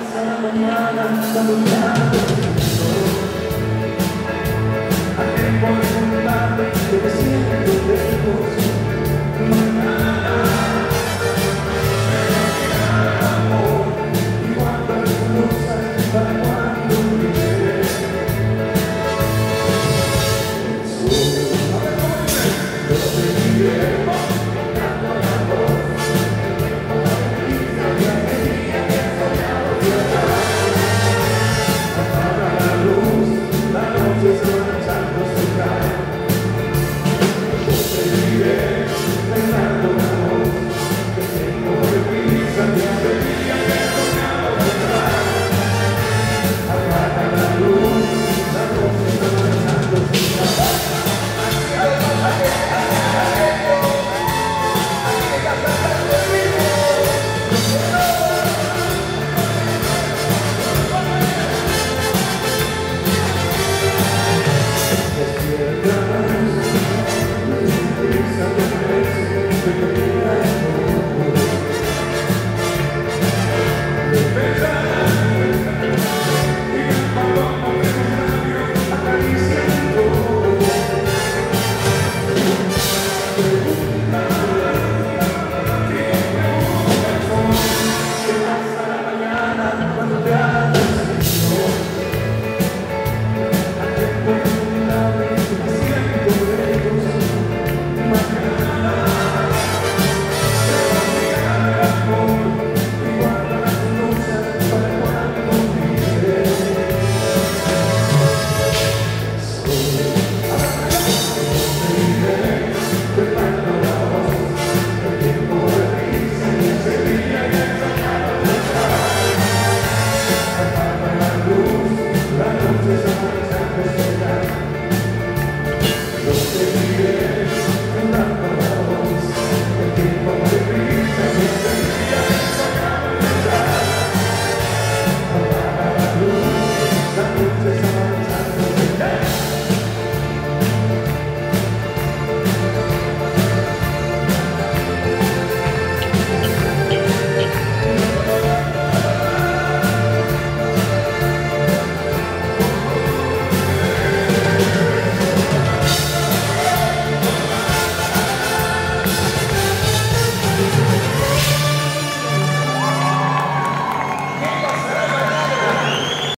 Pasa mañana, hasta mañana.